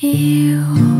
You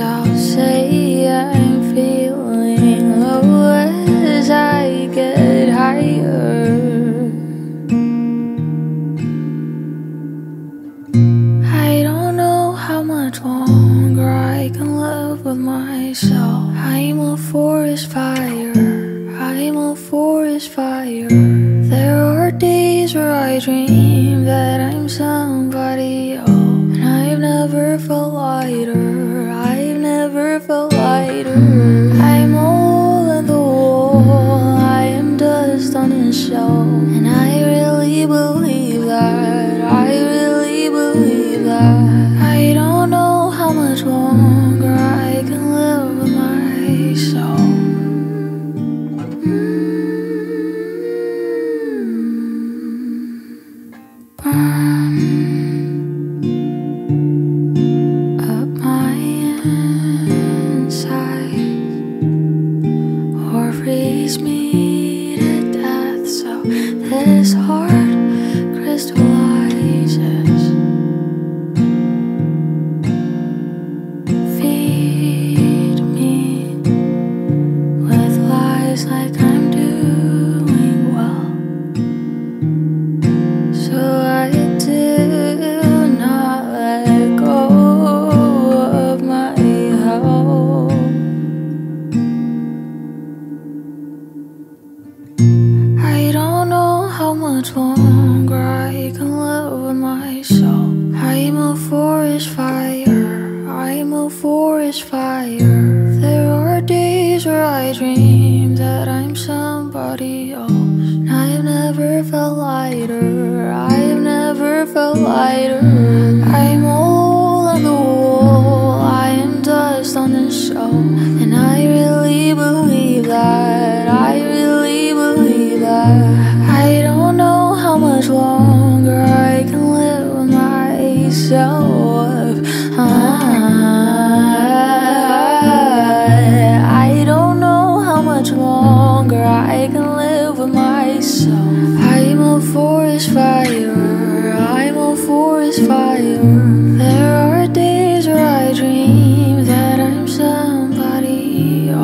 I'll say I'm feeling low as I get higher. I don't know how much longer I can live with myself. I'm a forest fire. I'm a forest fire. There are days where I dream that I'm somebody else. And I've never felt lighter. I'm all in the wall. I am dust on a shelf. And I really believe or freeze me much longer I can live with myself. I'm a forest fire. I'm a forest fire. There are days where I dream that I'm somebody else. I've never felt lighter. I've never felt lighter. I'm all on the wall. I am dust on the shelf. There